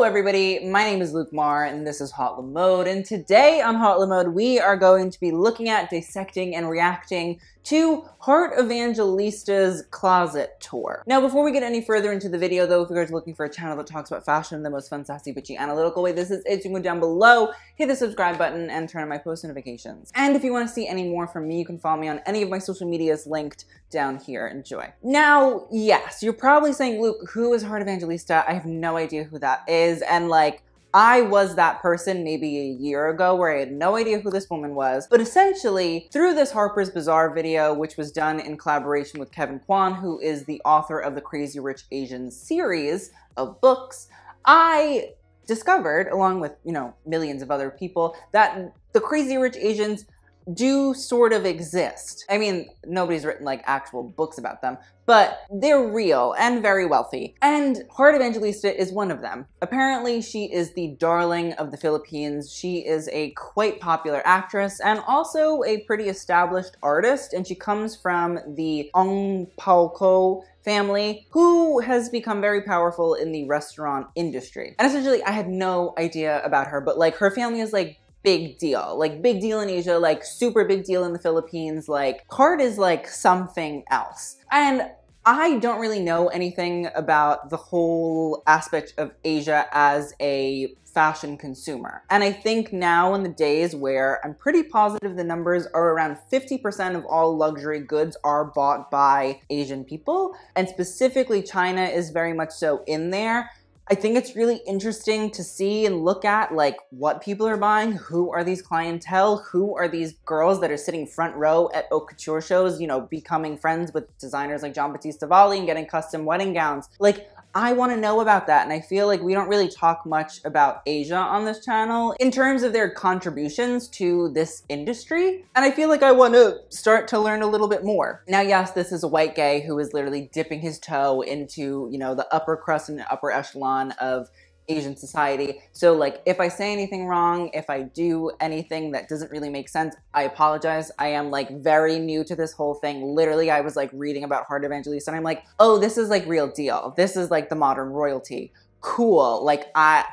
Hello everybody, my name is Luke Meagher and this is HauteLeMode and today on HauteLeMode we are going to be looking at, dissecting, and reacting to Heart Evangelista's Closet Tour. Now before we get any further into the video though, if you guys are looking for a channel that talks about fashion in the most fun, sassy, bitchy, analytical way, this is it. You can go down below, hit the subscribe button, and turn on my post notifications. And if you want to see any more from me, you can follow me on any of my social medias linked down here. Enjoy. Now, yes, you're probably saying, Luke, who is Heart Evangelista? I have no idea who that is. And like, I was that person maybe a year ago where I had no idea who this woman was. But essentially, through this Harper's Bazaar video, which was done in collaboration with Kevin Kwan, who is the author of the Crazy Rich Asians series of books, I discovered, along with, you know, millions of other people, that the Crazy Rich Asians do sort of exist. I mean, nobody's written like actual books about them, but they're real and very wealthy. And Heart Evangelista is one of them. Apparently, she is the darling of the Philippines. She is a quite popular actress and also a pretty established artist. And she comes from the Ongpauco family who has become very powerful in the restaurant industry. And essentially, I had no idea about her, but like her family is like big deal. Like big deal in Asia, like super big deal in the Philippines. Like card is like something else. And I don't really know anything about the whole aspect of Asia as a fashion consumer. And I think now in the days where I'm pretty positive the numbers are around 50% of all luxury goods are bought by Asian people, and specifically China is very much so in there. I think it's really interesting to see and look at like what people are buying, who are these clientele, who are these girls that are sitting front row at haute couture shows, you know, becoming friends with designers like Giambattista Valli and getting custom wedding gowns. Like I want to know about that. And I feel like we don't really talk much about Asia on this channel in terms of their contributions to this industry. And I feel like I want to start to learn a little bit more. Now, yes, this is a white gay who is literally dipping his toe into, you know, the upper crust and upper echelon of Asian society. So like if I say anything wrong, if I do anything that doesn't really make sense, I apologize. I am like very new to this whole thing. Literally, I was like reading about Heart Evangelista and I'm like, oh, this is like real deal. This is like the modern royalty. Cool. Like I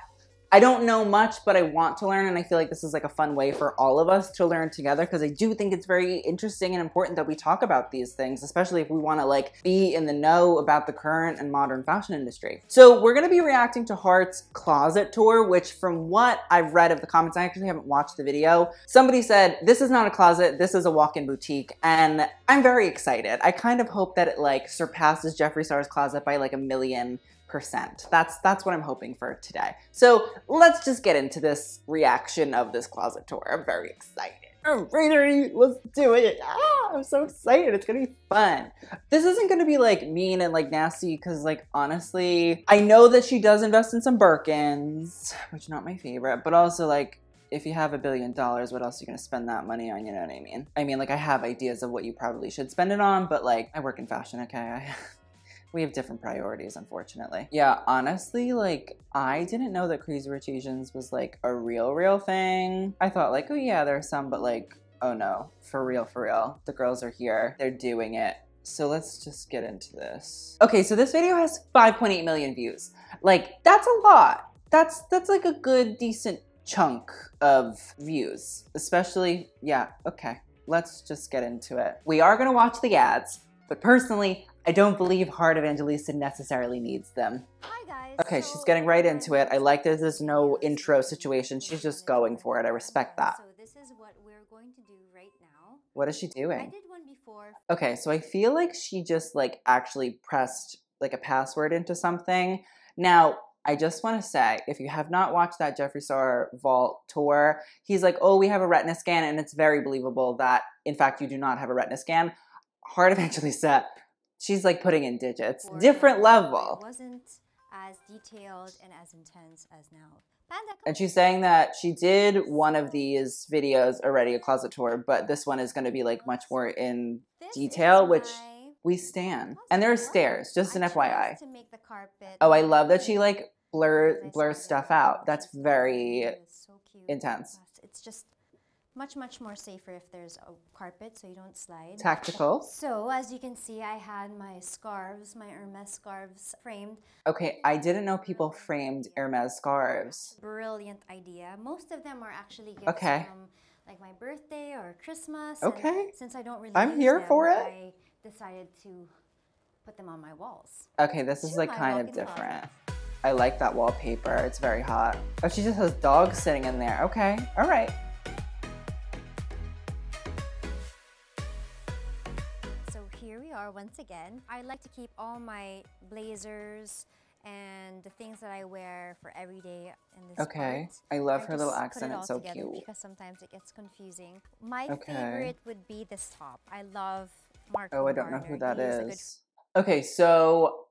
I don't know much, but I want to learn, and I feel like this is like a fun way for all of us to learn together because I do think it's very interesting and important that we talk about these things, especially if we want to like be in the know about the current and modern fashion industry. So we're gonna be reacting to Heart's closet tour, which from what I've read of the comments, I actually haven't watched the video. Somebody said this is not a closet, this is a walk-in boutique, and I'm very excited. I kind of hope that it like surpasses Jeffree Star's closet by like a million percent. That's that's what I'm hoping for today. So let's just get into this reaction of this closet tour. I'm very excited. Ready. Let's do it. Ah, I'm so excited. It's gonna be fun. This isn't gonna be like mean and like nasty because like honestly, I know that she does invest in some Birkins, which not my favorite, but also like if you have a billion dollars, what else are you gonna spend that money on? You know what I mean? I mean, like I have ideas of what you probably should spend it on, but like I work in fashion, okay? I we have different priorities, unfortunately. Yeah, honestly, like, I didn't know that Crazy Rich Asians was like a real, real thing. I thought, like, oh yeah, there are some, but like, oh no, for real, for real. The girls are here, they're doing it. So let's just get into this. Okay, so this video has 5.8 million views. Like, that's a lot. That's that's like a good, decent chunk of views. Especially, yeah, okay. Let's just get into it. We are gonna watch the ads, but personally, I don't believe Heart Evangelista necessarily needs them. Okay, she's getting right into it. I like that there's no intro situation. She's just going for it. I respect that. So this is what we're going to do right now. What is she doing? I did one before. Okay, so I feel like she just like actually pressed like a password into something. Now, I just want to say, if you have not watched that Jeffree Star Vault tour, he's like, oh, we have a retina scan, and it's very believable that, in fact, you do not have a retina scan. Heart Evangelista she's like putting in digits. Different level. It wasn't as detailed and as intense as now. And she's saying that she did one of these videos already, a closet tour, but this one is going to be like much more in detail, which we stand. And there are stairs, just an FYI. Oh, I love that she like blur blurs stuff out. That's very intense. It's just much much more safer if there's a carpet so you don't slide. Tactical. So as you can see, I had my scarves, my Hermes scarves framed. Okay, I didn't know people framed Hermes scarves. Brilliant idea. Most of them are actually gifts Okay. from like my birthday or Christmas. Okay. Since I don't really I'm here them, for it. I decided to put them on my walls. Okay, this is like kind of walk-in closet. different. I like that wallpaper. It's very hot. Oh, she just has dogs sitting in there. Okay, all right. Once again. I like to keep all my blazers and the things that I wear for every day in this Okay. part. I love I her little accent. it It's so cute. Because sometimes it gets confusing. My Okay. favorite would be this top. I love Mark. Oh, I don't know who that good is. Okay, so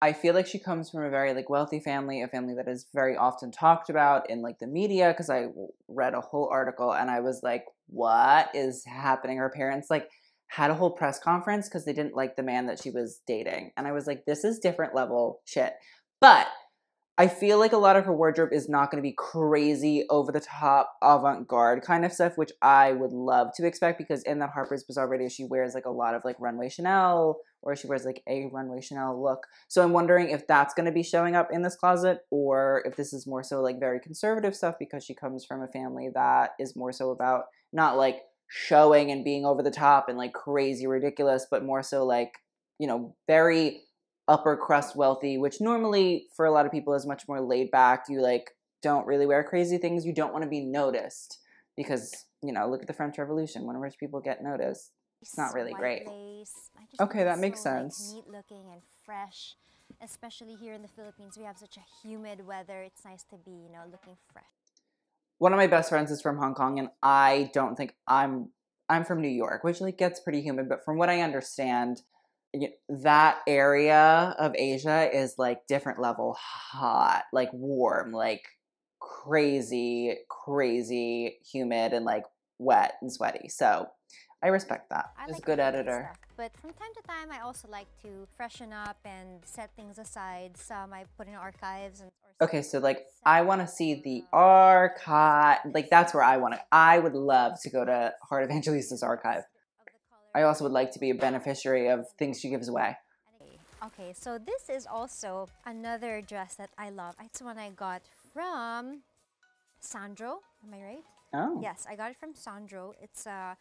I feel like she comes from a very like wealthy family, a family that is very often talked about in like the media because I read a whole article and I was like, what is happening? Her parents like had a whole press conference because they didn't like the man that she was dating. And I was like, this is different level shit. But I feel like a lot of her wardrobe is not going to be crazy, over the top, avant garde kind of stuff, which I would love to expect because in that Harper's Bazaar video, she wears like a lot of like runway Chanel or she wears like a runway Chanel look. So I'm wondering if that's going to be showing up in this closet or if this is more so like very conservative stuff because she comes from a family that is more so about not like showing and being over the top and like crazy ridiculous, but more so like, you know, very upper crust wealthy, which normally for a lot of people is much more laid back. You like don't really wear crazy things. You don't want to be noticed because, you know, look at the French Revolution. When rich people get noticed, it's not really great. lace. I just Okay, that makes so, like, sense. neat looking and fresh, especially here in the Philippines. We have such a humid weather. It's nice to be, you know, looking fresh. One of my best friends is from Hong Kong and I don't think I'm I'm from New York, which like gets pretty humid, but from what I understand, that area of Asia is like different level hot, like warm, like crazy, crazy humid and like wet and sweaty. So I respect that. I like a good editor. stuff, but from time to time, I also like to freshen up and set things aside. Some I put in archives. And, or Okay, so like I want to see the uh, archive. Like that's where I want to. I would love to go to Heart Evangelista's archive. of the color I also would like to be a beneficiary of things she gives away. Okay, so this is also another dress that I love. It's one I got from Sandro. Am I right? Oh. Yes, I got it from Sandro. It's a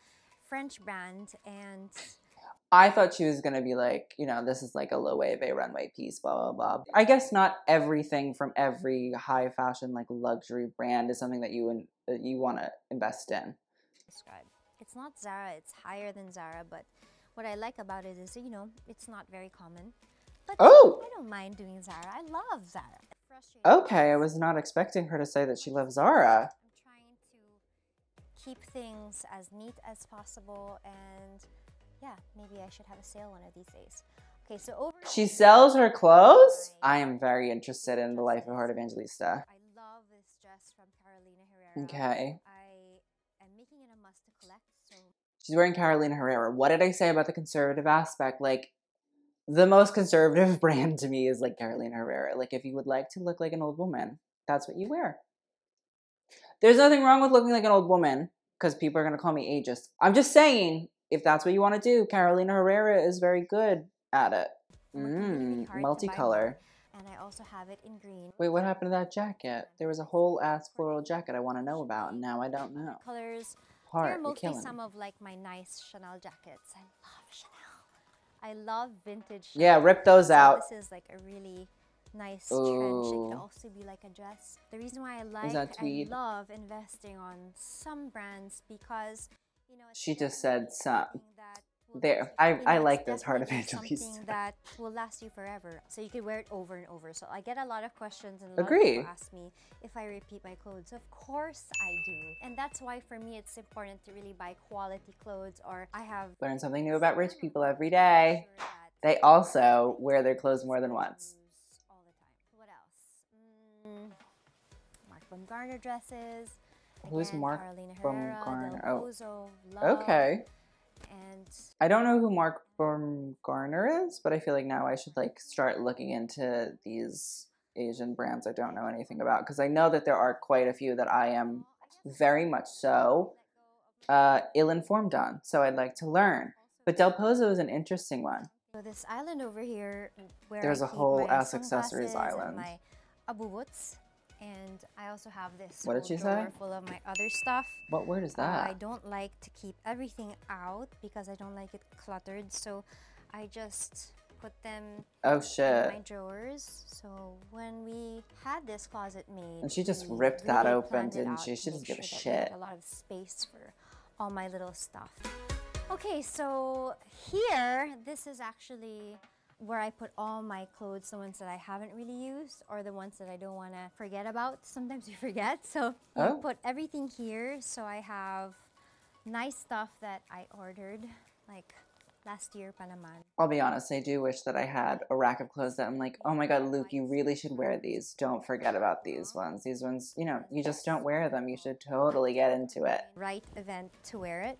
French brand, and I thought she was gonna be like, you know, this is like a Loewe runway piece, blah blah blah. I guess not everything from every high fashion like luxury brand is something that you in, that you want to invest in. describe. It's not Zara. It's higher than Zara, but what I like about it is, you know, it's not very common. But Oh! I don't mind doing Zara. I love Zara. Okay, I was not expecting her to say that she loves Zara. I'm trying to keep things as neat as possible, and yeah, maybe I should have a sale one of these days. Okay, so over. She sells her clothes. I am very interested in the life of Heart Evangelista. I love this dress from Carolina Herrera. Okay. I am making it a must to collect. So She's wearing Carolina Herrera. What did I say about the conservative aspect? Like, the most conservative brand to me is like Carolina Herrera. Like, if you would like to look like an old woman, that's what you wear. There's nothing wrong with looking like an old woman because people are going to call me ageist. I'm just saying, if that's what you want to do, Carolina Herrera is very good at it. I'm working really, really Mmm, hard to buy multicolor. and I also have it in green. Wait, what happened to that jacket? There was a whole ass floral jacket I want to know about, and now I don't know. Colors. Heart, They're mostly some me. of like my nice Chanel jackets. I love Chanel. I love vintage. Yeah, Chanel. rip those So out. This is like a really nice trench. It could oh. also be like a dress. The reason why I like and? I love investing on some brands because you know it's She just said some. something that will There, I- I like this Heart Evangelista. Something that will last you forever. So you could wear it over and over. So I get a lot of questions and a lot Agree. of people ask me if I repeat my clothes. Of course I do. And that's why for me it's important to really buy quality clothes or I have Learn something new about rich people every day. They also wear their clothes more than once. Mark Bumgarner dresses. Who's Mark Carolina Herrera, Bumgarner? Oh. Okay. And I don't know who Mark Bumgarner is, but I feel like now I should like start looking into these Asian brands I don't know anything about because I know that there are quite a few that I am very much so uh, ill-informed on, so I'd like to learn. But Del Pozo is an interesting one. So this island over here, where There's I a whole ass accessories island. Abubuts, and I also have this What did she say? drawer full of my other stuff. What word is Uh, I don't like to keep everything out because I don't like it cluttered. So I just put them oh in my drawers. So when we had this closet made, And she just ripped that open, didn't she? She doesn't give a sure that had shit. A lot of space for all my little stuff. Okay, so here, this is actually where I put all my clothes, the ones that I haven't really used or the ones that I don't want to forget about. Sometimes you forget. So I Oh. put everything here. So I have nice stuff that I ordered like last year pa naman. I'll be honest, I do wish that I had a rack of clothes that I'm like, oh my god, Luke, you really should wear these. Don't forget about these uh-huh. ones. These ones, you know, you just don't wear them. You should totally get into it. Right event to wear it,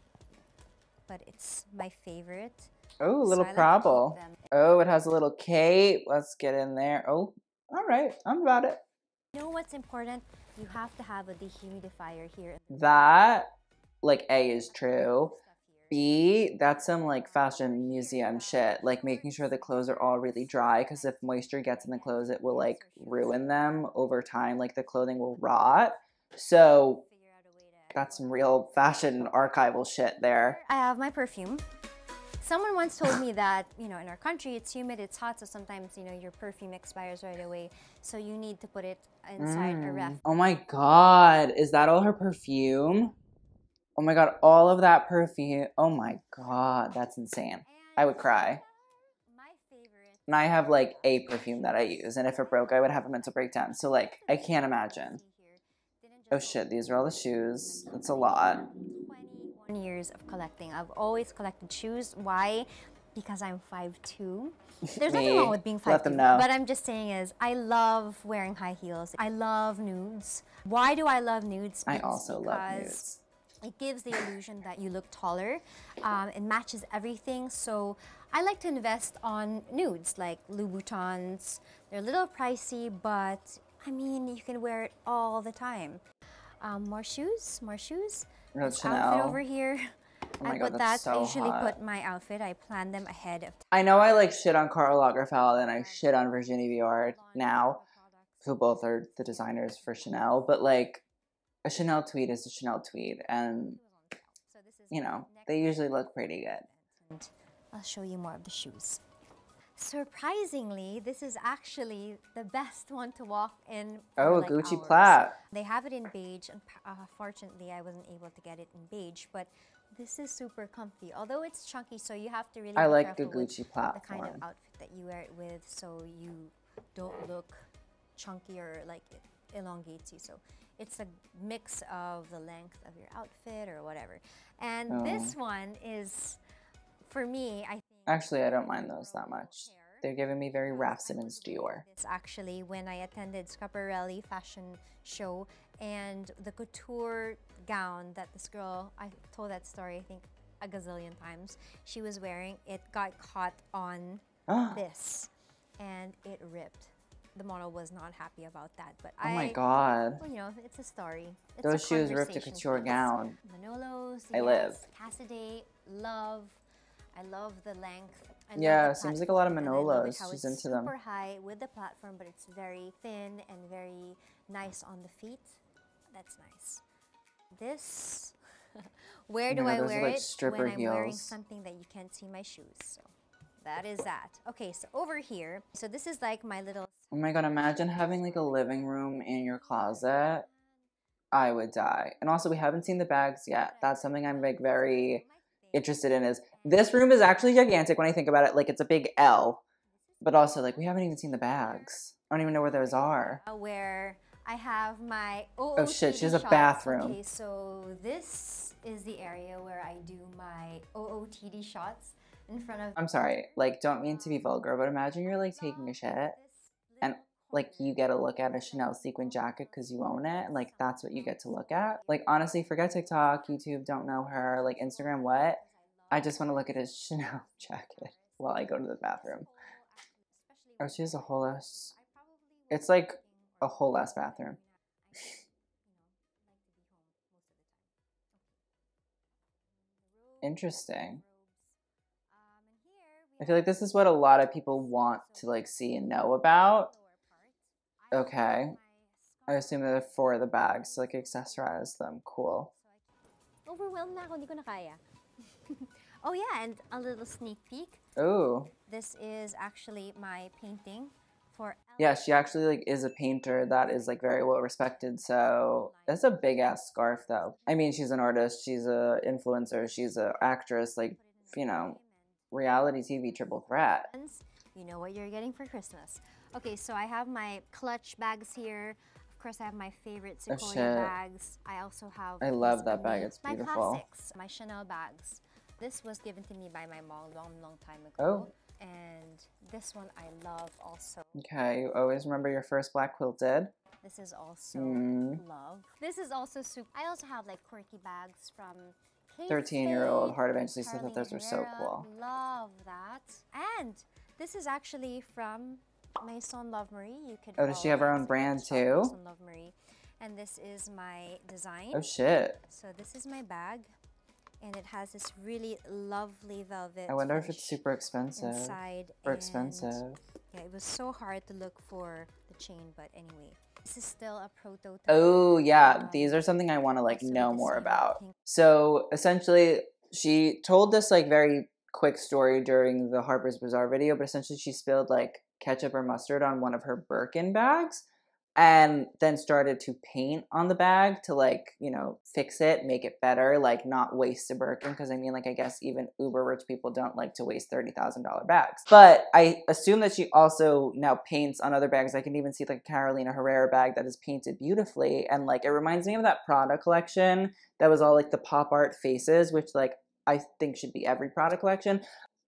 but it's my favorite. Oh, So little I like to keep prabble. them. Oh, it has a little cape. Let's get in there. Oh, all right. I'm about it. You know what's important? You have to have a dehumidifier here. That, like, A is true. B, that's some like fashion museum shit. Like making sure the clothes are all really dry because if moisture gets in the clothes, it will like ruin them over time. Like the clothing will rot. So Figure out a way to- that's some real fashion archival shit there. I have my perfume. Someone once told me that, you know, in our country it's humid, it's hot, so sometimes, you know, your perfume expires right away. So you need to put it inside a ref. Mm. Oh my god, is that all her perfume? Oh my god, all of that perfume. Oh my god, that's insane. I would cry. My favorite. And I have like a perfume that I use, and if it broke, I would have a mental breakdown. So, like, I can't imagine. Oh shit, these are all the shoes. That's a lot. 21 years of collecting. I've always collected shoes. Why? Because I'm 5'2". There's nothing wrong with being 5'2". Let them know. But I'm just saying is I love wearing high heels. I love nudes. Why do I love nudes? I also love nudes. It gives the illusion that you look taller. Um, it matches everything. So I like to invest on nudes like Louboutins. They're a little pricey, but I mean, you can wear it all the time. Um, more shoes, more shoes. Outfit over here. Oh my I God, put that's that. I usually hot. put my outfit. I plan them ahead of time. I know I like shit on Karl Lagerfeld and I shit on Virginie Viard now, who both are the designers for Chanel, but like a Chanel tweed is a Chanel tweed, and So this is you know, they usually look pretty good. I'll show you more of the shoes. Surprisingly, this is actually the best one to walk in. Oh, like, Gucci hours. plaid. They have it in beige, and uh, fortunately, I wasn't able to get it in beige. But this is super comfy, although it's chunky, so you have to really. I like the Gucci with The kind of outfit that you wear it with, so you don't look chunky or like it elongates you. So it's a mix of the length of your outfit or whatever. And this Oh. one is, for me, I think. Actually, I don't mind those that much. They're giving me very um, Raf Simons Dior. It's actually when I attended Schiaparelli fashion show and the couture gown that this girl I told that story I think a gazillion times she was wearing it got caught on Oh this and it ripped. The model was not happy about that, but Oh I my god. well, you know, it's a story. It's Those a shoes ripped a couture gown. Manolos, I yes. live. Cassidy, love. I love the length. I Yeah, the seems like a lot of platform, and I love it Manolos. She's into them. Super high with the platform, but it's very thin and very nice on the feet. That's nice. This, where do God, I wear like it? when I'm wearing something that you can't see my shoes. So that is that. Okay, so over here, so this is like my little Oh my god, imagine having like a living room in your closet. I would die. And also, we haven't seen the bags yet. That's something I'm like very interested in. Is this room is actually gigantic when I think about it. Like it's a big L, but also like we haven't even seen the bags. I don't even know where those are. uh, where I have my OOTD Oh, shit, she has a bathroom. Okay, so this is the area where I do my OOTD shots in front of. I'm sorry, like don't mean to be vulgar, but imagine you're like taking a shit and like you get a look at a Chanel sequin jacket because you own it, like that's what you get to look at. Like honestly, forget TikTok, YouTube, don't know her, like Instagram, what? I just want to look at a Chanel jacket while I go to the bathroom. Oh, she has a whole ass. It's like a whole ass bathroom. Interesting. I feel like this is what a lot of people want to like see and know about. lower part. I also Okay. I assume they're for the bags to like accessorize them. Cool. Overwhelmed na ako, hindi ko na kaya. oh yeah, and a little sneak peek. Ooh. This is actually my painting for Yeah, she actually like is a painter that is like very well respected. So that's a big ass scarf though. I mean, she's an artist, she's a influencer, she's an actress, like you know, reality TV triple threat. you know what you're getting for Christmas. Okay, so I have my clutch bags here. Of course, I have my favorite Sequoia bags. I also have. I love that bag, it's My beautiful. classics, my Chanel bags. This was given to me by my mom long, long time ago. Oh. And this one I love also. Okay, you always remember your first black quilted. This is also Mm. love. This is also super. I also have like quirky bags from. 13-year-old Spade, Heart I thought those were so cool. Love that. And this is actually from Maison Love Marie. You could. Oh, does she have her own brand too? Maison Love Marie. And this is my design. Oh shit. So this is my bag, and it has this really lovely velvet. I wonder if it's super expensive. inside. Or expensive. Yeah, it was so hard to look for the chain, but anyway, this is still a prototype. Oh yeah, Um, these are something I want to like know more about. So essentially, she told this like very quick story during the Harper's Bazaar video, but essentially she spilled like ketchup or mustard on one of her Birkin bags and then started to paint on the bag to like, you know, fix it, make it better, like not waste a Birkin. Cause I mean, like, I guess even uber rich people don't like to waste $30,000 bags. But I assume that she also now paints on other bags. I can even see like a Carolina Herrera bag that is painted beautifully. And like, it reminds me of that Prada collection that was all like the pop art faces, which like I think should be every Prada collection.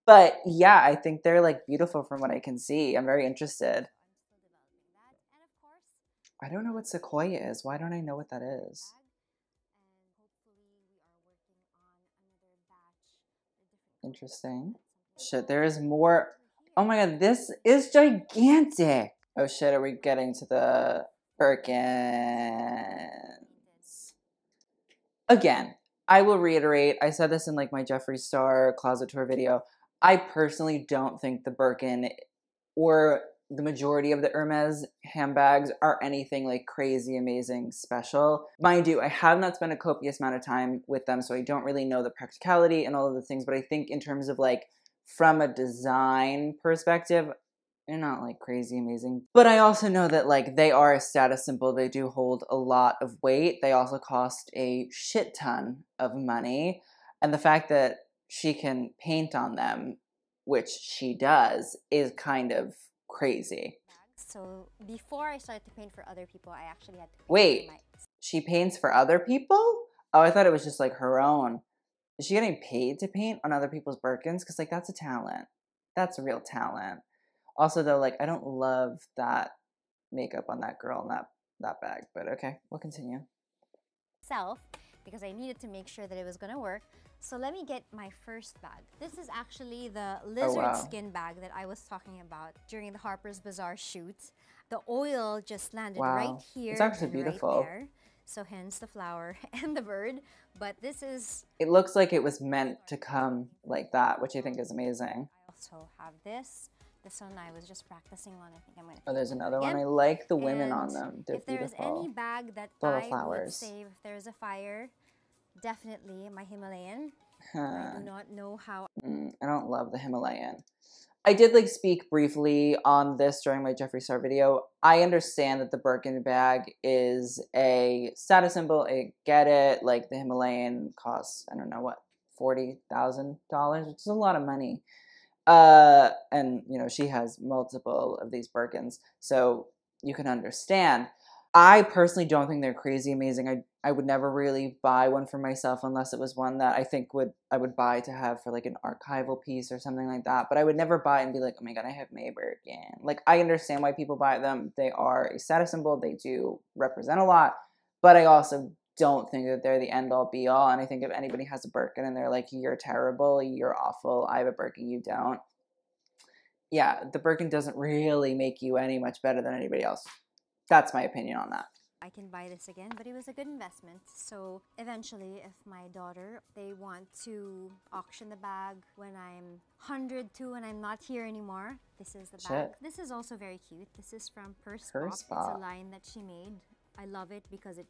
But yeah, I think they're like beautiful from what I can see. I'm very interested. I don't know what sequoia is. Why don't I know what that is? Interesting. Shit, there is more. Oh my god, this is gigantic. Oh shit, are we getting to the Birkins? Again, I will reiterate, I said this in like my Jeffree Star closet tour video. I personally don't think the Birkin or the majority of the Hermes handbags are anything like crazy, amazing, special. Mind you, I have not spent a copious amount of time with them, so I don't really know the practicality and all of the things, but I think in terms of like from a design perspective, they're not like crazy amazing. But I also know that like they are a status symbol. They do hold a lot of weight. They also cost a shit ton of money. And the fact that she can paint on them, which she does, is kind of crazy. So before I started to paint for other people, I actually had to paint Wait. my She paints for other people? Oh, I thought it was just like her own. Is she getting paid to paint on other people's Birkins? Because like that's a talent. That's a real talent. Also, though, like I don't love that makeup on that girl in that that bag. But okay, we'll continue. myself because I needed to make sure that it was gonna work. So let me get my first bag. This is actually the oh, lizard wow. skin bag that I was talking about during the Harper's Bazaar shoot. The oil just landed Wow. right here. It's actually and right beautiful. there. So hence the flower and the bird. But this is It looks like it was meant to come like that, which I think is amazing. I also have this. This one I was just practicing on. I think I'm gonna. Oh, there's another one. I like the women on them. They're if there's beautiful. any bag that Full I would save if there's a fire, definitely my Himalayan. I do not know how Mm, I don't love the Himalayan. I did like speak briefly on this during my Jeffree Star video. I understand that the Birkin bag is a status symbol. I get it. Like the Himalayan costs, I don't know what, forty thousand dollars, which is a lot of money. Uh, and you know she has multiple of these Birkins, so you can understand. I personally don't think they're crazy amazing. I I would never really buy one for myself unless it was one that I think would I would buy to have for like an archival piece or something like that. But I would never buy and be like, oh my god, I have May Birkin. Like I understand why people buy them. They are a status symbol. They do represent a lot. But I also don't think that they're the end all be all. And I think if anybody has a Birkin and they're like, you're terrible, you're awful, I have a Birkin, you don't. Yeah, the Birkin doesn't really make you any much better than anybody else. That's my opinion on that. I can buy this again, but it was a good investment. So eventually, if my daughter, they want to auction the bag when I'm 102 and I'm not here anymore, this is the bag. Shit. This is also very cute. This is from Purse, Purse Pop. It's a line that she made. I love it because it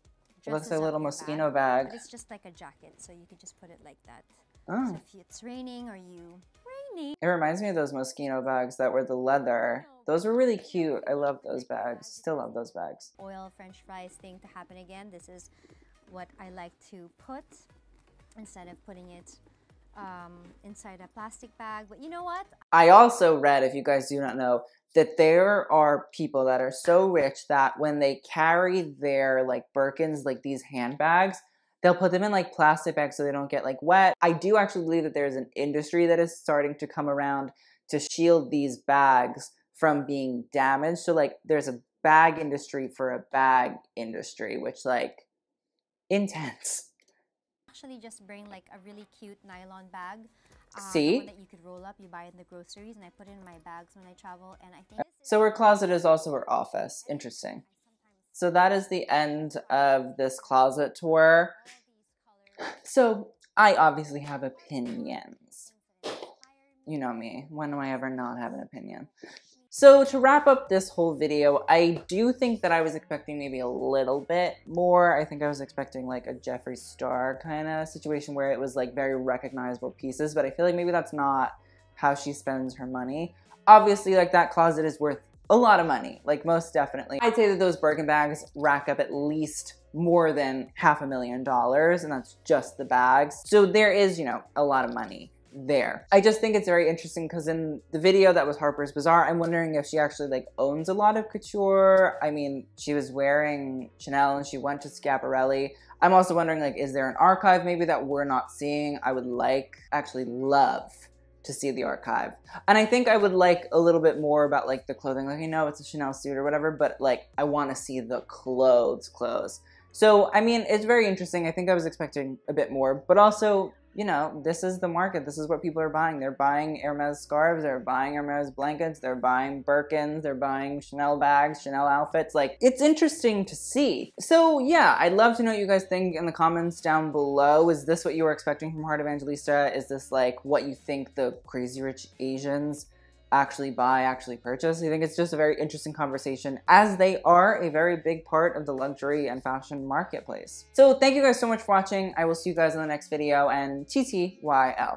looks like a little mosquito bag. But it's just like a jacket, so you could just put it like that. Oh. So if it's raining or you rainy, It reminds me of those Moschino bags that were the leather. Those were really cute. I love those bags. Still love those bags. oil french fries thing to happen again. This is what I like to put instead of putting it um, inside a plastic bag. But you know what? I also read, if you guys do not know, that there are people that are so rich that when they carry their like Birkins, like these handbags, they'll put them in like plastic bags so they don't get like wet. I do actually believe that there's an industry that is starting to come around to shield these bags from being damaged. So like there's a bag industry for a bag industry, which like intense. Actually, just bring like a really cute nylon bag. um, See? that you could roll up. You buy in the groceries, and I put it in my bags when I travel. And I think So her closet is also her office. Interesting. So that is the end of this closet tour. So I obviously have opinions. You know me. When do I ever not have an opinion? So to wrap up this whole video, I do think that I was expecting maybe a little bit more. I think I was expecting like a Jeffree Star kind of situation where it was like very recognizable pieces, but I feel like maybe that's not how she spends her money. Obviously, like that closet is worth a lot of money, like most definitely. I'd say that those Birkin bags rack up at least more than half a million dollars, and that's just the bags. So there is, you know, a lot of money there. I just think it's very interesting because in the video that was Harper's Bazaar, I'm wondering if she actually like owns a lot of couture. I mean, she was wearing Chanel and she went to Schiaparelli. I'm also wondering like, is there an archive maybe that we're not seeing? I would like, actually love to see the archive. And I think I would like a little bit more about like the clothing. Like, you know, it's a Chanel suit or whatever, but like I want to see the clothes, clothes. So, I mean, it's very interesting. I think I was expecting a bit more, but also, you know, this is the market. This is what people are buying. They're buying Hermes scarves, they're buying Hermes blankets, they're buying Birkins, they're buying Chanel bags, Chanel outfits. Like, it's interesting to see. So, yeah, I'd love to know what you guys think in the comments down below. Is this what you were expecting from Heart Evangelista? Is this like what you think the Crazy Rich Asians actually buy, actually purchase. I think it's just a very interesting conversation as they are a very big part of the luxury and fashion marketplace. So thank you guys so much for watching. I will see you guys in the next video and TTYL.